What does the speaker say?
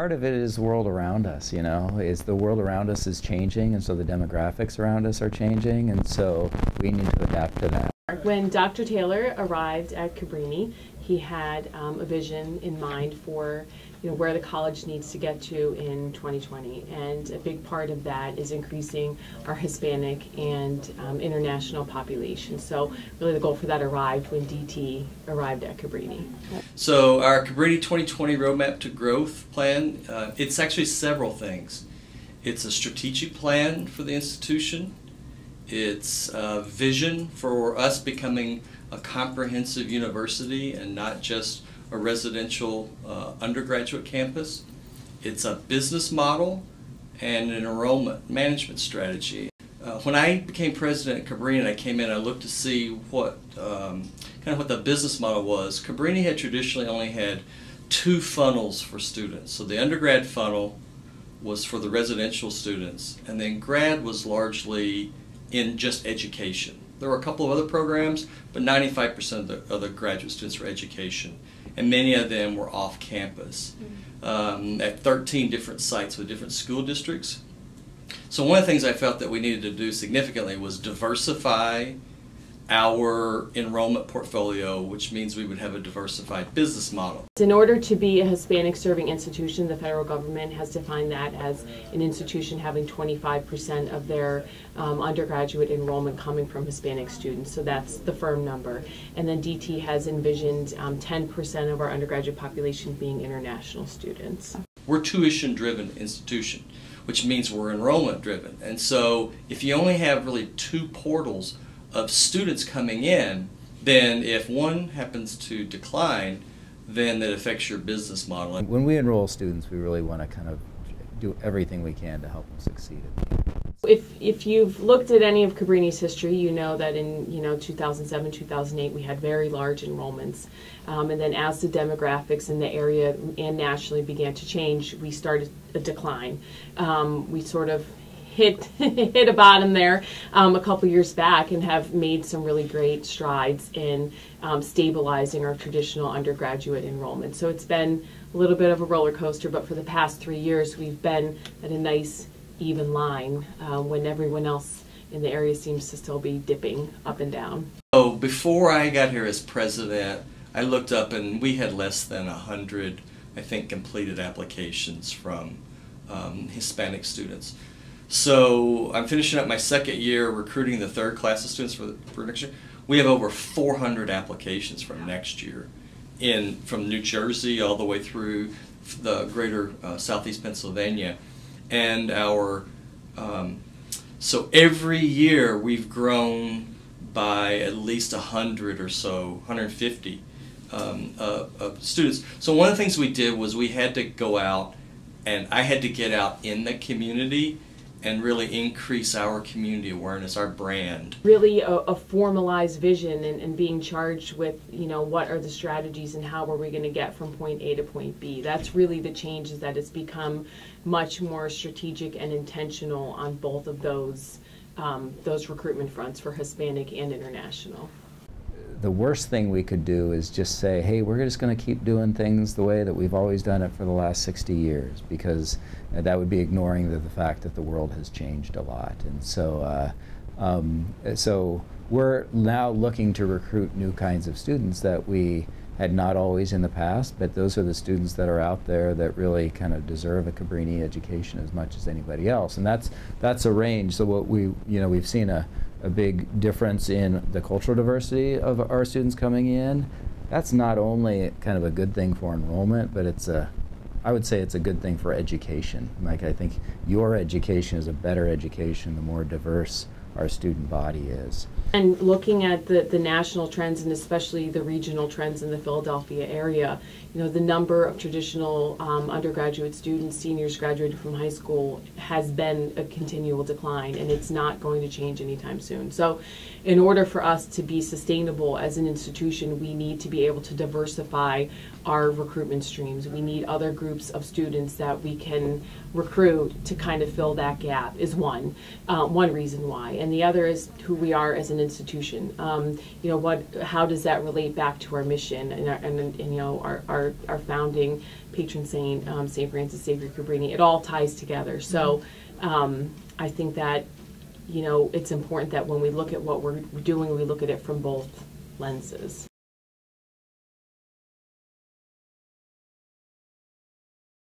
Part of it is the world around us, you know, is the world around us is changing, and so the demographics around us are changing, and so we need to adapt to that. When Dr. Taylor arrived at Cabrini, he had um, a vision in mind for you know, where the college needs to get to in 2020. And a big part of that is increasing our Hispanic and um, international population. So really the goal for that arrived when DT arrived at Cabrini. So our Cabrini 2020 Roadmap to Growth plan, uh, it's actually several things. It's a strategic plan for the institution. It's a vision for us becoming a comprehensive university and not just a residential uh, undergraduate campus. It's a business model and an enrollment management strategy. Uh, when I became president at Cabrini and I came in, I looked to see what um, kind of what the business model was. Cabrini had traditionally only had two funnels for students. So the undergrad funnel was for the residential students, and then grad was largely in just education. There were a couple of other programs, but 95% of the, of the graduate students were education and many of them were off campus um, at 13 different sites with different school districts. So one of the things I felt that we needed to do significantly was diversify our enrollment portfolio, which means we would have a diversified business model. In order to be a Hispanic serving institution, the federal government has defined that as an institution having 25% of their um, undergraduate enrollment coming from Hispanic students. So that's the firm number. And then DT has envisioned 10% um, of our undergraduate population being international students. We're tuition driven institution, which means we're enrollment driven. And so if you only have really two portals of students coming in, then if one happens to decline, then that affects your business model. When we enroll students, we really want to kind of do everything we can to help them succeed. If if you've looked at any of Cabrini's history, you know that in you know 2007, 2008, we had very large enrollments, um, and then as the demographics in the area and nationally began to change, we started a decline. Um, we sort of hit hit a bottom there um, a couple years back and have made some really great strides in um, stabilizing our traditional undergraduate enrollment. So it's been a little bit of a roller coaster, but for the past three years we've been at a nice even line uh, when everyone else in the area seems to still be dipping up and down. So before I got here as president, I looked up and we had less than a hundred, I think, completed applications from um, Hispanic students. So I'm finishing up my second year recruiting the third class of students for, for next year. We have over 400 applications from next year, in from New Jersey all the way through the greater uh, southeast Pennsylvania, and our um, so every year we've grown by at least 100 or so, 150 um, uh, of students. So one of the things we did was we had to go out, and I had to get out in the community and really increase our community awareness, our brand. Really a, a formalized vision and, and, being charged with, you know, what are the strategies and how are we going to get from point A to point B. That's really the change is that it's become much more strategic and intentional on both of those um, those recruitment fronts for Hispanic and international the worst thing we could do is just say, hey, we're just going to keep doing things the way that we've always done it for the last 60 years, because uh, that would be ignoring the, the, fact that the world has changed a lot. And so, uh, um, so we're now looking to recruit new kinds of students that we had not always in the past, but those are the students that are out there that really kind of deserve a Cabrini education as much as anybody else. And that's, that's a range. So what we, you know, we've seen a a big difference in the cultural diversity of our students coming in. That's not only kind of a good thing for enrollment, but it's a, I would say it's a good thing for education. Like I think your education is a better education the more diverse our student body is. And looking at the, the national trends and especially the regional trends in the Philadelphia area, you know, the number of traditional um, undergraduate students, seniors graduating from high school has been a continual decline and it's not going to change anytime soon. So in order for us to be sustainable as an institution, we need to be able to diversify our recruitment streams. We need other groups of students that we can recruit to kind of fill that gap is one, uh, one reason why. And the other is who we are as an institution. Um, you know, what, how does that relate back to our mission and, our, and, and you know, our, our, our founding patron saint, um, St. Frances Xavier Cabrini? It all ties together. So um, I think that, you know, it's important that when we look at what we're doing, we look at it from both lenses.